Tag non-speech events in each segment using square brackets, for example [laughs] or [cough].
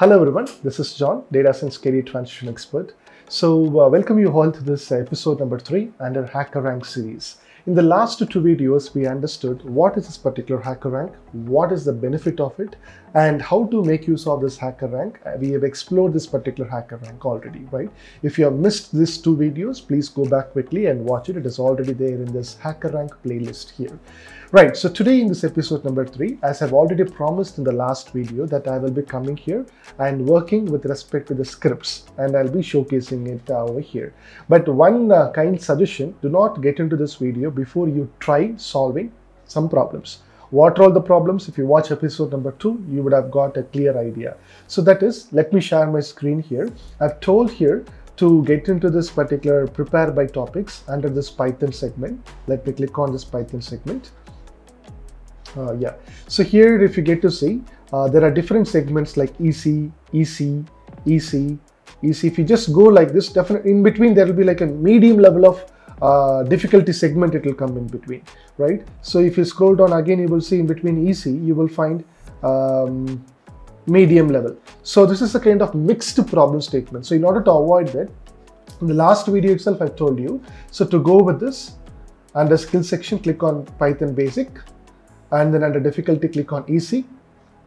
Hello everyone, this is John, Data Science Career Transition Expert. So uh, welcome you all to this episode number three under HackerRank series. In the last two videos, we understood what is this particular HackerRank, what is the benefit of it, and how to make use of this HackerRank We have explored this particular HackerRank already, right? If you have missed these two videos, please go back quickly and watch it. It is already there in this HackerRank playlist here. Right, so today in this episode number three, as I've already promised in the last video that I will be coming here and working with respect to the scripts and I'll be showcasing it uh, over here. But one uh, kind suggestion, do not get into this video before you try solving some problems. What are all the problems? If you watch episode number two, you would have got a clear idea. So that is, let me share my screen here. I've told here to get into this particular prepare by topics under this Python segment. Let me click on this Python segment. Uh, yeah, so here if you get to see, uh, there are different segments like EC, EC, EC, EC. If you just go like this, definitely in between there will be like a medium level of uh, difficulty segment it will come in between, right? So if you scroll down again, you will see in between EC, you will find um, medium level. So this is a kind of mixed problem statement. So in order to avoid that, in the last video itself, I've told you. So to go with this, under skill section, click on Python basic and then under difficulty click on EC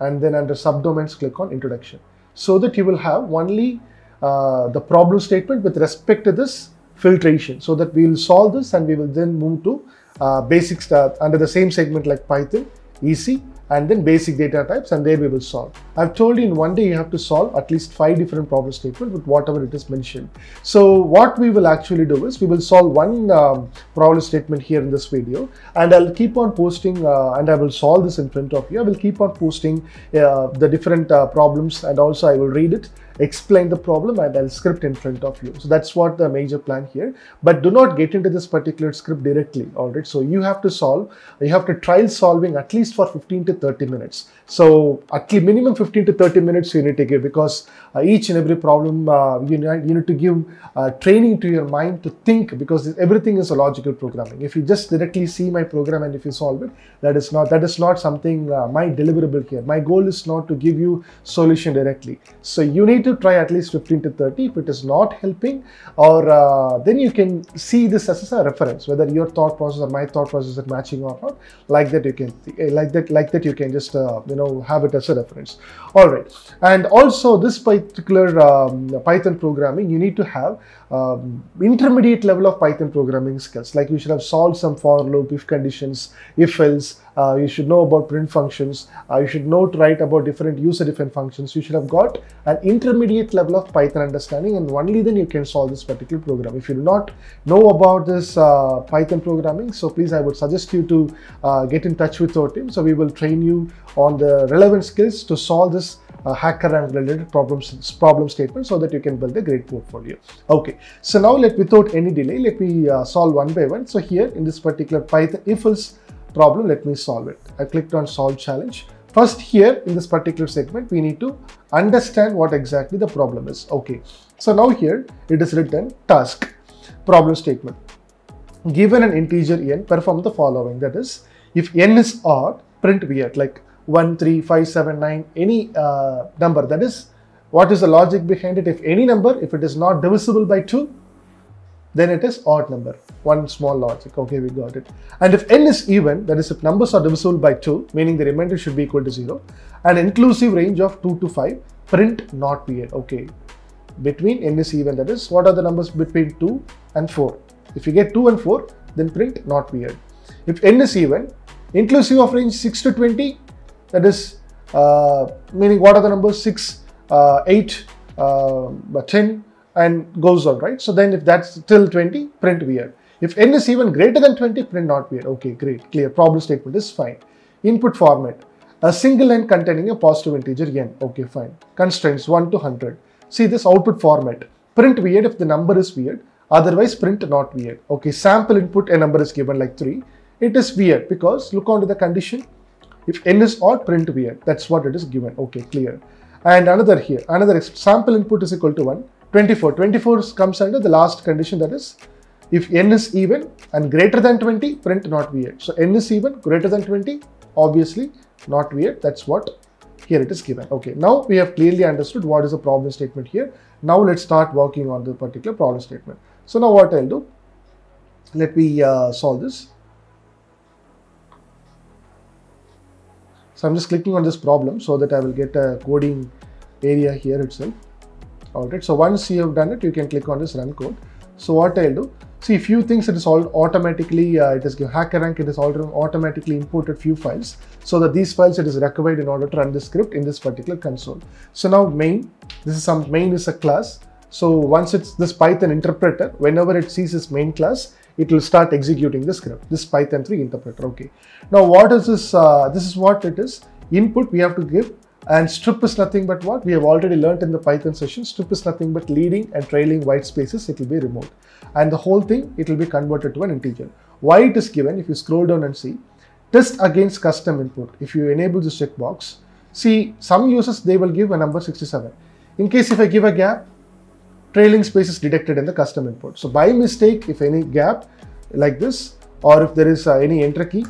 and then under subdomains click on introduction so that you will have only uh, the problem statement with respect to this filtration so that we will solve this and we will then move to uh, basic stuff under the same segment like Python, EC and then basic data types and there we will solve. I've told you in one day you have to solve at least five different problem statements with whatever it is mentioned. So what we will actually do is we will solve one um, problem statement here in this video and I'll keep on posting uh, and I will solve this in front of you. I will keep on posting uh, the different uh, problems and also I will read it explain the problem and I'll script in front of you. So that's what the major plan here. But do not get into this particular script directly, all right? So you have to solve, you have to trial solving at least for 15 to 30 minutes. So at least minimum 15 to 30 minutes you need to give because uh, each and every problem uh, you, need, you need to give uh, training to your mind to think because everything is a logical programming. If you just directly see my program and if you solve it, that is not that is not something uh, my deliverable here. My goal is not to give you solution directly. So you need to try at least 15 to 30 if it is not helping or uh, then you can see this as a reference whether your thought process or my thought process are matching or not. Like that you can like that like that you can just uh, you know have it as a reference. All right. And also this particular um, python programming you need to have um, intermediate level of python programming skills. Like you should have solved some for loop if conditions if else. Uh, you should know about print functions. Uh, you should know to write about different user defined functions. You should have got an intermediate level of python understanding and only then you can solve this particular program. If you do not know about this uh, python programming so please i would suggest you to uh, get in touch with our team. So we will train you on the relevant skills to solve this uh, HackerRank related problems problem statement so that you can build a great portfolio. Okay so now let without any delay let me uh, solve one by one. So here in this particular python if else problem let me solve it. I clicked on solve challenge. First here in this particular segment we need to understand what exactly the problem is. Okay so now here it is written task problem statement. Given an integer n perform the following. That is if n is odd print weird like 1 3 5 7 9 any uh, number. That is what is the logic behind it? If any number if it is not divisible by 2 then it is odd number. One small logic. Okay we got it. And if n is even that is if numbers are divisible by 2 meaning the remainder should be equal to 0 an inclusive range of 2 to 5 print not weird okay. Between n is even that is what are the numbers between 2 and 4 if you get 2 and 4 then print not weird if n is even inclusive of range 6 to 20 that is uh, meaning what are the numbers? 6 uh, 8 uh, 10 and goes on right? So then if that's till 20 print weird. If n is even greater than 20 print not weird. Okay great. Clear. Problem statement is fine. Input format. A single line containing a positive integer n. Okay fine. Constraints 1 to 100 see this output format. Print weird if the number is weird. Otherwise print not weird. Okay sample input a number is given like 3 it is weird because look onto the condition if n is odd print weird that's what it is given okay clear and another here another sample input is equal to 1 24 24 comes under the last condition that is if n is even and greater than 20 print not weird so n is even greater than 20 obviously not weird that's what here it is given. Okay, now we have clearly understood what is the problem statement here. Now let's start working on the particular problem statement. So now what I'll do, let me uh, solve this. So I'm just clicking on this problem so that I will get a coding area here itself. Alright, so once you have done it, you can click on this run code. So what I'll do, see a few things it is all automatically, uh, it is give HackerRank, it is all automatically imported few files. So that these files it is required in order to run the script in this particular console. So now main, this is some main is a class. So once it's this Python interpreter, whenever it sees this main class, it will start executing the script, this Python 3 interpreter. Okay. Now what is this? Uh, this is what it is. Input we have to give and strip is nothing but what? We have already learned in the Python session. Strip is nothing but leading and trailing white spaces. It will be removed. And the whole thing, it will be converted to an integer. Why it is given? If you scroll down and see, test against custom input. If you enable this checkbox, see some users, they will give a number 67. In case if I give a gap, trailing space is detected in the custom input. So by mistake, if any gap like this, or if there is uh, any enter key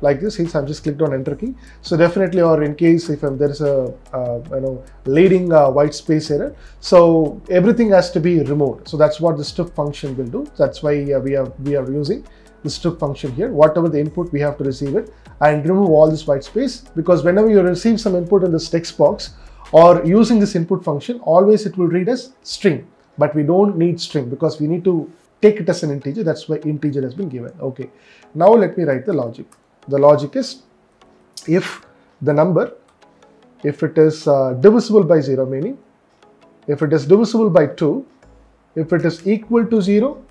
like this, since I've just clicked on enter key. So definitely, or in case if um, there is a uh, you know leading uh, white space error, so everything has to be removed. So that's what the strip function will do. That's why uh, we are we are using the strip function here. Whatever the input, we have to receive it and remove all this white space because whenever you receive some input in this text box, or using this input function, always it will read as string, but we don't need string because we need to take it as an integer. That's why integer has been given. Okay. Now let me write the logic. The logic is if the number, if it is uh, divisible by 0, meaning if it is divisible by 2, if it is equal to 0,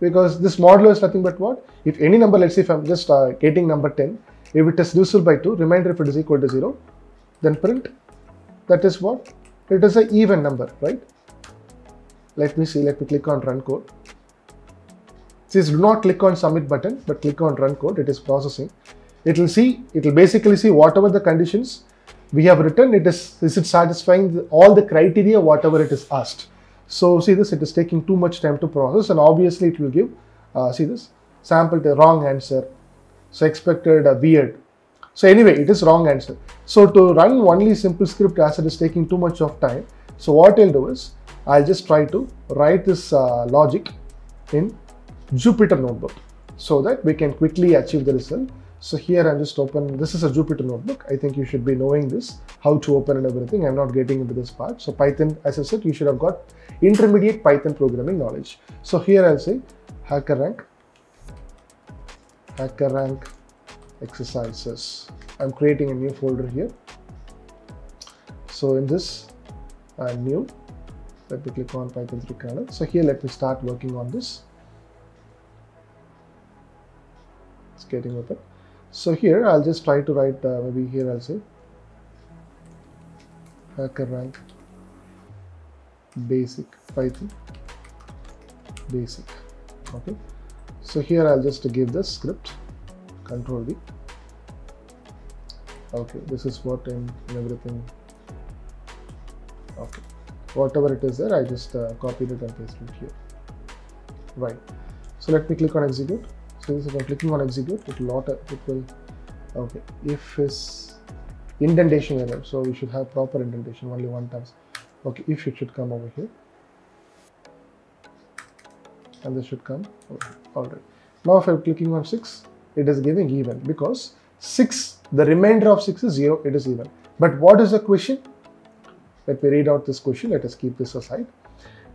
because this modulo is nothing but what? If any number, let's say if I'm just uh, getting number 10, if it is divisible by 2, remainder if it is equal to 0, then print that is what? It is an even number, right? Let me see, let me click on run code. Says do not click on submit button, but click on run code, it is processing. It will see, it will basically see whatever the conditions we have written, it is, is it satisfying all the criteria, whatever it is asked. So see this, it is taking too much time to process and obviously it will give, uh, see this, sample the wrong answer. So expected a weird, so anyway, it is wrong answer. So to run only simple script as it is taking too much of time. So what I'll do is I'll just try to write this uh, logic in Jupyter notebook so that we can quickly achieve the result. So here I'm just open, this is a Jupyter notebook. I think you should be knowing this, how to open and everything. I'm not getting into this part. So Python, as I said, you should have got intermediate Python programming knowledge. So here I'll say HackerRank, HackerRank exercises. I'm creating a new folder here. So in this uh, new, let me click on Python 3 kernel. So here let me start working on this. It's getting open. So here I'll just try to write, uh, maybe here I'll say HackerRank basic Python basic. Okay. So here I'll just give the script control V. Okay, this is what in, in everything. Okay, whatever it is there, I just uh, copied it and pasted it here. Right. So let me click on execute. So if I'm clicking on execute, it will auto, it will. Okay, if is indentation error, so we should have proper indentation only one time. Okay, if it should come over here, and this should come. All right. Now if I'm clicking on six, it is giving even because 6, the remainder of 6 is 0, it is even. But what is the question? Let me read out this question, let us keep this aside.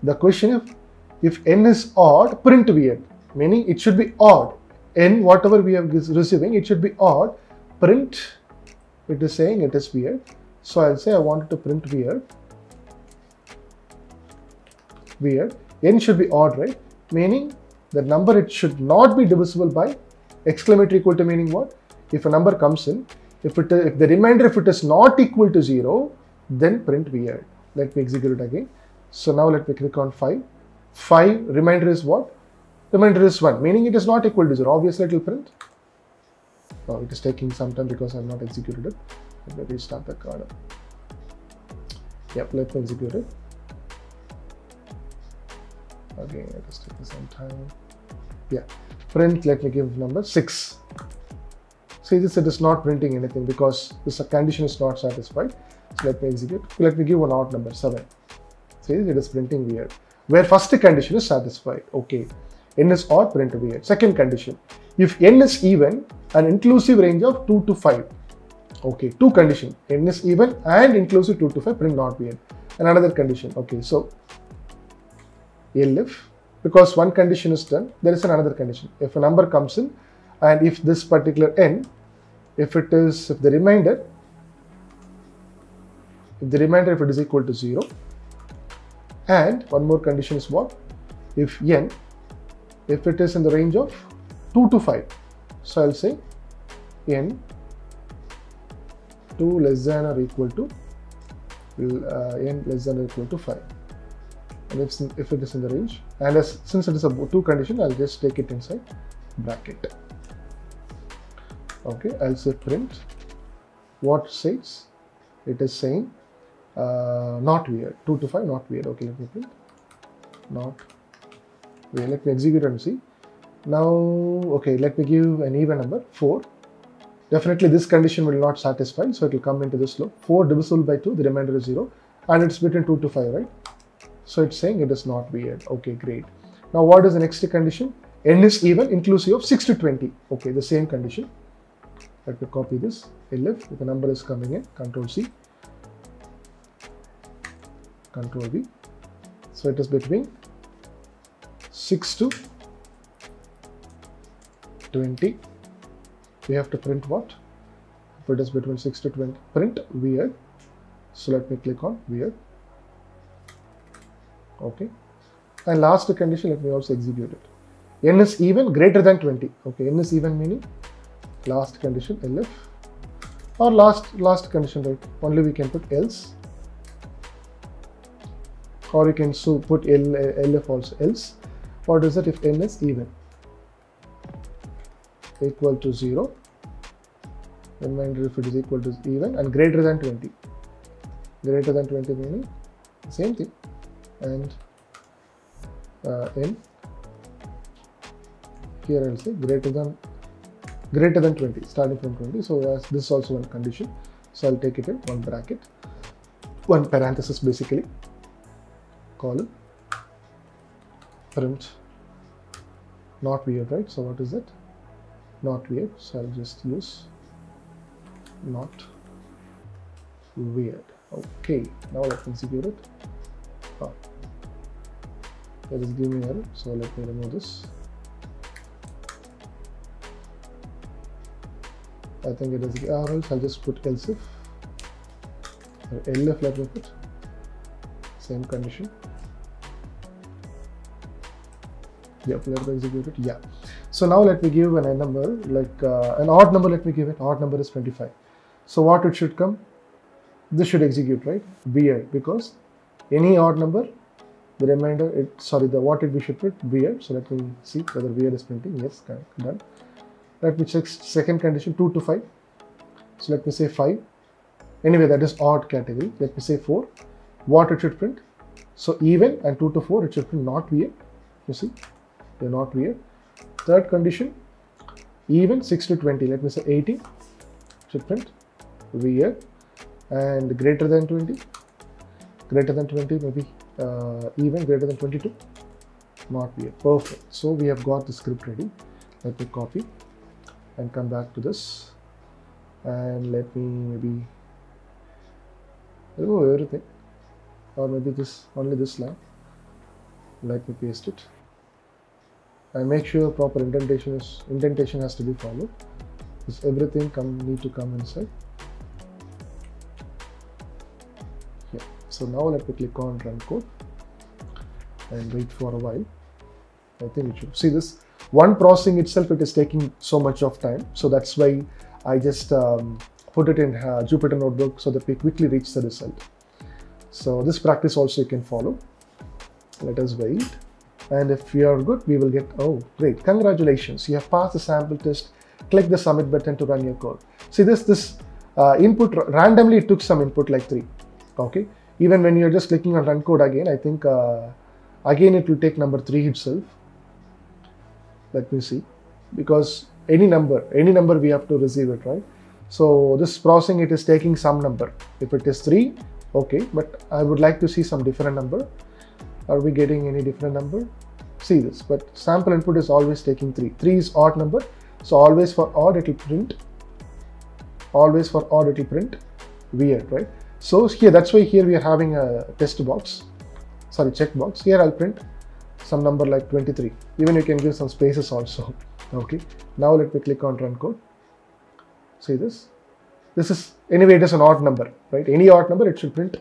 The question if, if n is odd, print weird, meaning it should be odd. n, whatever we are receiving, it should be odd. Print, it is saying it is weird. So I'll say I wanted to print weird. Weird. n should be odd, right? Meaning the number it should not be divisible by exclamatory equal to meaning what? If a number comes in, if it if the remainder if it is not equal to 0, then print weird. Let me execute it again. So now let me click on 5. 5 remainder is what? Remainder is 1, meaning it is not equal to 0. Obviously it will print. Oh, it is taking some time because I have not executed it. Let me restart the card. Yep, let me execute it. Again, it is taking some time. Yeah, print, let me give number 6. See this, it is not printing anything because this condition is not satisfied. So let me execute. Let me give one odd number, 7. See, it is printing weird. Where first condition is satisfied. Okay. n is odd, print weird. Second condition. If n is even, an inclusive range of 2 to 5. Okay, two condition. n is even and inclusive 2 to 5, print not weird. And another condition. Okay, so elif, because one condition is done, there is another condition. If a number comes in and if this particular n, if it is, if the remainder, if the remainder if it is equal to 0, and one more condition is what? If n, if it is in the range of 2 to 5. So I'll say n 2 less than or equal to uh, n less than or equal to 5 and if, if it is in the range and as since it is a two condition I'll just take it inside bracket. Okay I'll say print. What says? It is saying uh, not weird. 2 to 5 not weird. Okay let me print. Not weird. Let me execute and see. Now okay let me give an even number. 4 definitely this condition will not satisfy so it will come into this loop. 4 divisible by 2 the remainder is 0 and it's between 2 to 5 right so it's saying it is not weird. Okay great. Now what is the next condition? N is even inclusive of 6 to 20 okay the same condition. Let me copy this. If the number is coming in control c. Control v. So it is between 6 to 20 we have to print what? If it is between 6 to 20 print weird. So let me click on weird okay? And last condition let me also execute it. N is even greater than 20 okay n is even meaning last condition elif or last last condition right? Only we can put else. Or you can so put L, lf also else. What is it if n is even? Equal to 0 remainder if it is equal to even and greater than 20 greater than 20 meaning same thing and uh, n here I'll say greater than greater than 20 starting from 20 so as this is also one condition. So I'll take it in one bracket. One parenthesis basically. Colon print. Not weird right? So what is it? Not weird so I'll just use not weird. Okay. Now let's execute it. Oh. It is giving me error. So let me remove this. I think it is or else I'll just put else if or elif let me put. Same condition. Yep let me execute it. Yeah. So now let me give an n number like uh, an odd number let me give it. Odd number is 25 so what it should come? This should execute right? Bi because any odd number the remainder it sorry the what it we should put weird so let me see whether weird is printing. Yes done. Let me check second condition 2 to 5 so let me say 5 anyway that is odd category. Let me say 4 what it should print? So even and 2 to 4 it should print not weird you see they're not weird third condition even 6 to 20 let me say 80 should print weird and greater than 20 greater than 20 maybe uh, even greater than 22 not weird perfect. So we have got the script ready. Let me copy and come back to this. And let me maybe remove everything. Or maybe this only this line. Let me paste it. And make sure proper indentation is indentation has to be followed. Because everything come need to come inside so now let me click on run code and wait for a while. I think it should see this one processing itself it is taking so much of time. So that's why I just um, put it in uh, Jupyter notebook so that we quickly reach the result. So this practice also you can follow. Let us wait. And if you are good we will get oh great. Congratulations. You have passed the sample test. Click the submit button to run your code. See this this uh, input randomly took some input like three. Okay even when you're just clicking on run code again i think uh, again it will take number three itself let me see because any number, any number we have to receive it, right? So this processing, it is taking some number. If it is 3, okay, but I would like to see some different number. Are we getting any different number? See this, but sample input is always taking 3. 3 is odd number, so always for odd it will print, always for odd it will print weird, right? So here, that's why here we are having a test box, sorry, checkbox. Here I'll print some number like 23. Even you can give some spaces also. [laughs] Okay. Now let me click on run code. See this. This is anyway it is an odd number, right? Any odd number it should print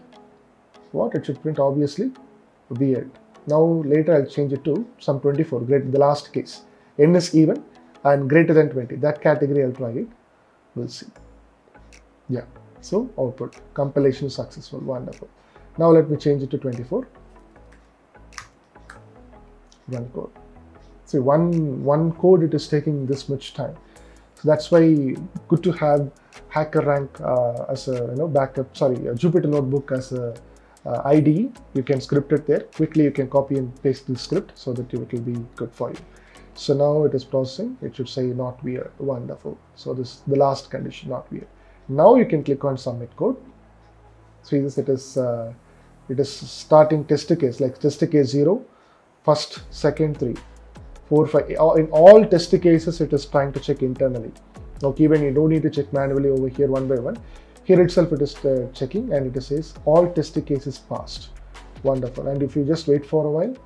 what? It should print obviously weird. Now later I'll change it to some 24, great the last case. N is even and greater than 20. That category I'll try it. We'll see. Yeah. So output compilation successful. Wonderful. Now let me change it to 24 run code. See, one, one code it is taking this much time. So that's why good to have HackerRank uh, as a you know backup. Sorry, Jupyter Notebook as a uh. You can script it there quickly. You can copy and paste the script so that it will be good for you. So now it is processing. It should say not weird. Wonderful. So this the last condition not weird. Now you can click on submit code. See this. It is uh, it is starting test case like test case zero first, second, three, four, five. In all test cases, it is trying to check internally. Okay, even you don't need to check manually over here one by one. Here itself, it is uh, checking and it says all test cases passed. Wonderful. And if you just wait for a while,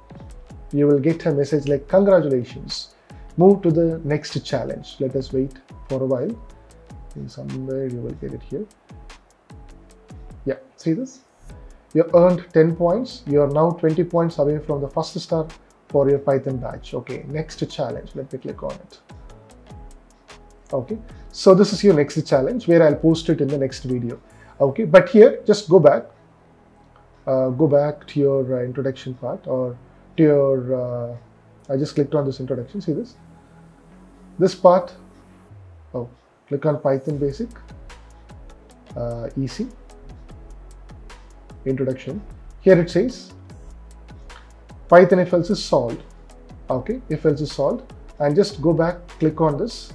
you will get a message like congratulations. Move to the next challenge. Let us wait for a while. In somewhere you will get it here. Yeah, see this? you earned 10 points. You are now 20 points away from the first star for your Python badge. Okay, next challenge. Let me click on it. Okay, so this is your next challenge where I'll post it in the next video. Okay, but here just go back, uh, go back to your uh, introduction part or to your, uh, I just clicked on this introduction. See this? This part, oh, click on Python basic, uh, easy introduction. Here it says Python if else is solved. Okay, if else is solved, and just go back, click on this,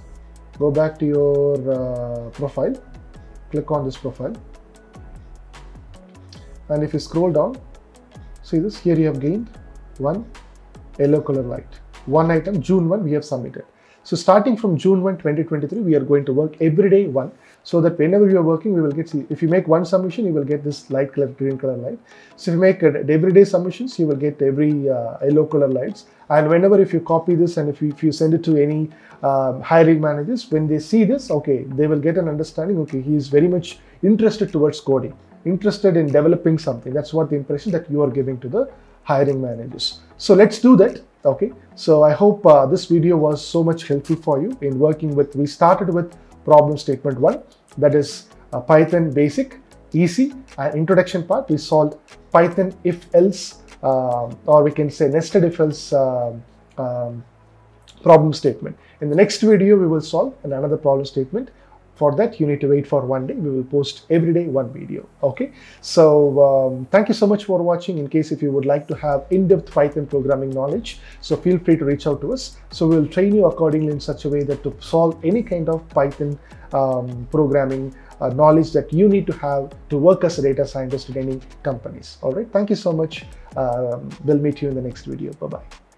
go back to your uh, profile, click on this profile, and if you scroll down, see this? Here you have gained one yellow color light, one item June 1 we have submitted. So starting from June 1, 2023, we are going to work every day one so that whenever you are working, we will get, see, if you make one submission, you will get this light color, green color light. So if you make everyday submissions, you will get every uh, yellow color lights. And whenever if you copy this and if you, if you send it to any um, hiring managers, when they see this, okay, they will get an understanding, okay, he is very much interested towards coding, interested in developing something. That's what the impression that you are giving to the hiring managers. So let's do that. Okay, so I hope uh, this video was so much helpful for you in working with, we started with problem statement one, that is uh, Python basic, easy, and introduction part, we solved Python if else, uh, or we can say nested if else um, um, problem statement. In the next video, we will solve another problem statement for that, you need to wait for one day. We will post every day one video. Okay. So um, thank you so much for watching. In case if you would like to have in-depth Python programming knowledge, so feel free to reach out to us. So we will train you accordingly in such a way that to solve any kind of Python um, programming uh, knowledge that you need to have to work as a data scientist in any companies. All right. Thank you so much. Um, we'll meet you in the next video. Bye-bye.